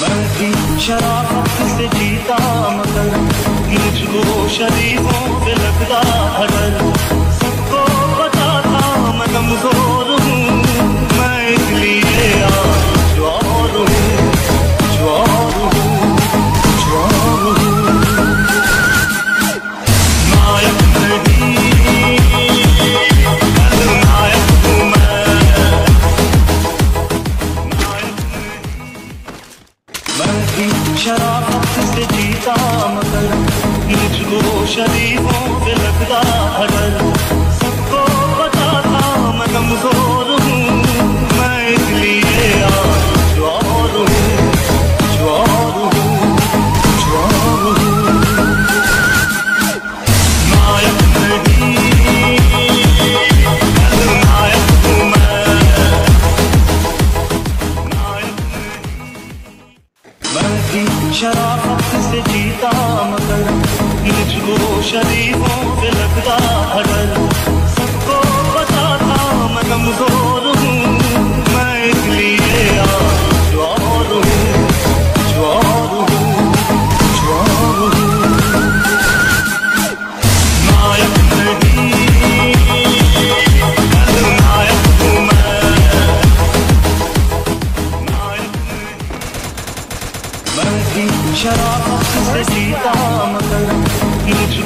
मैं से जीता मगर मुझको शरीफों पे लगता हर शराब से जीता मगर मुझको शरीर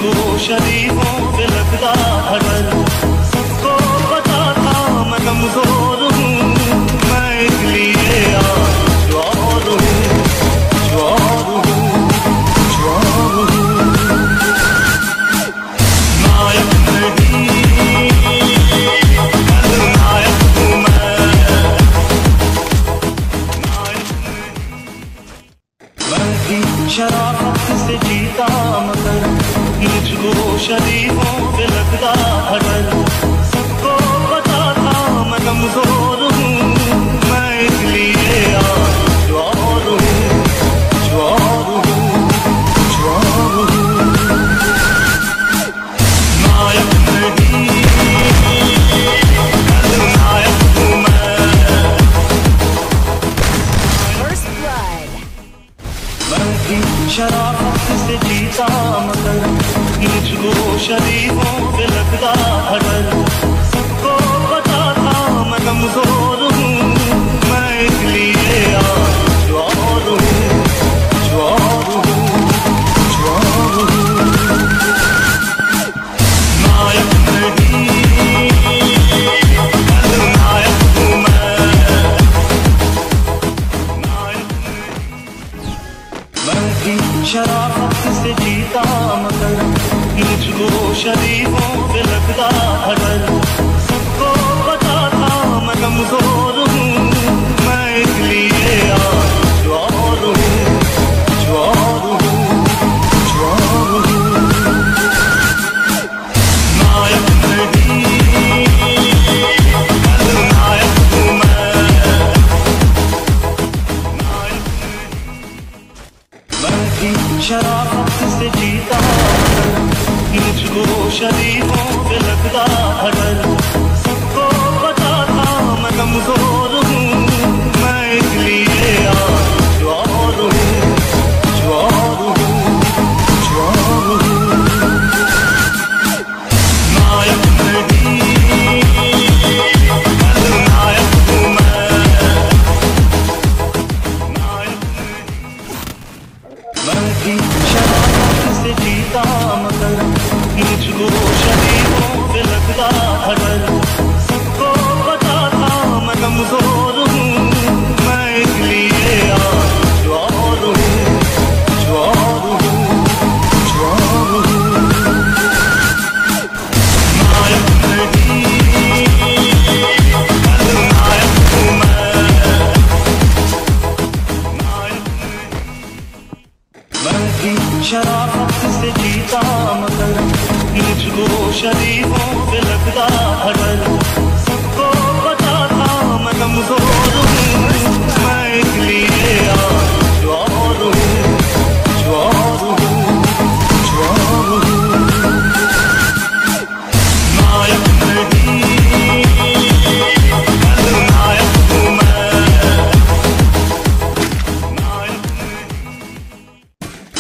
रोशनी हो लगता हर भी से जीता मगर? मुझको शरीफों से लगता हर सबको पता था मैं कमज़ोर शराफत से जीता मुझको शरीफों पे लगता हटन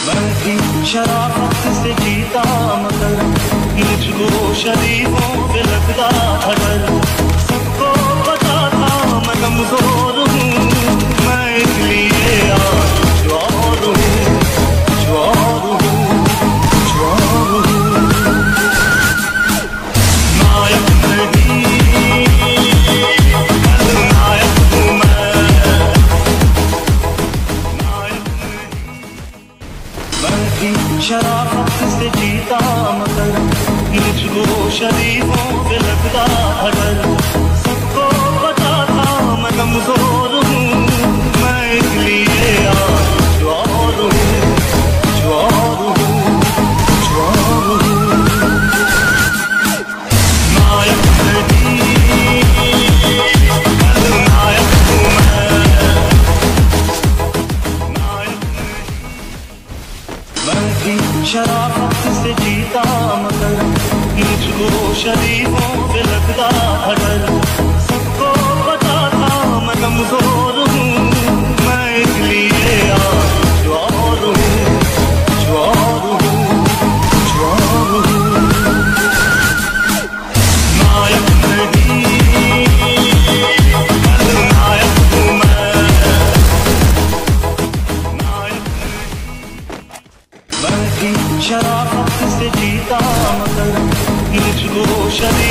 मैं से जीता मगर मुझको शरीफों पे लगता था सबको पता था मैं कमज़ोर शराब से जीता मगर मुझको शरीफों पे लगता Shut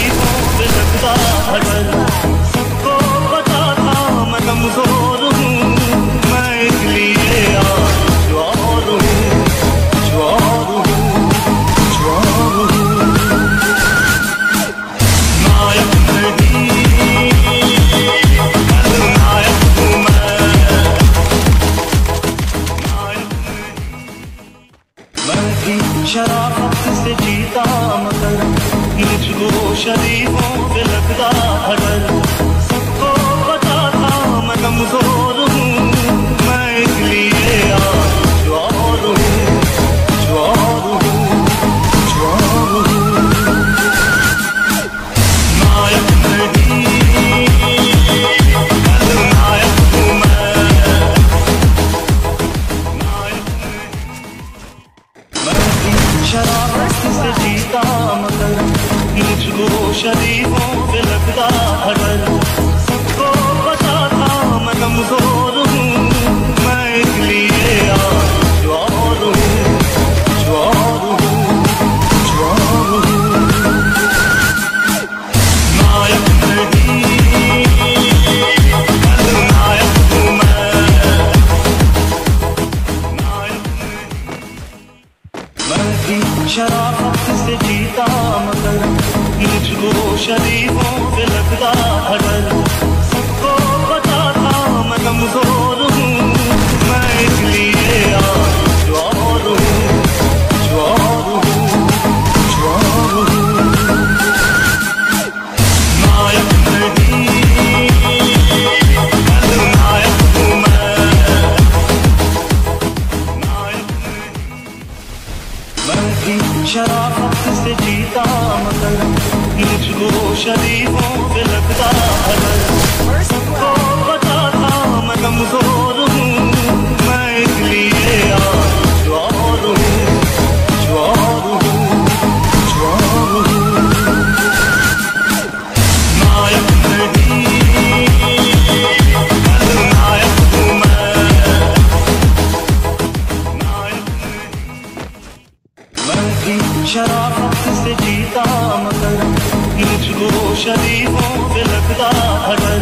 शरारत से जीता मगर मुझको शरीफों पे लगता हर सबको पता था मैं कमज़ोर हूँ ocean evil. वो शरीफों पे लगता था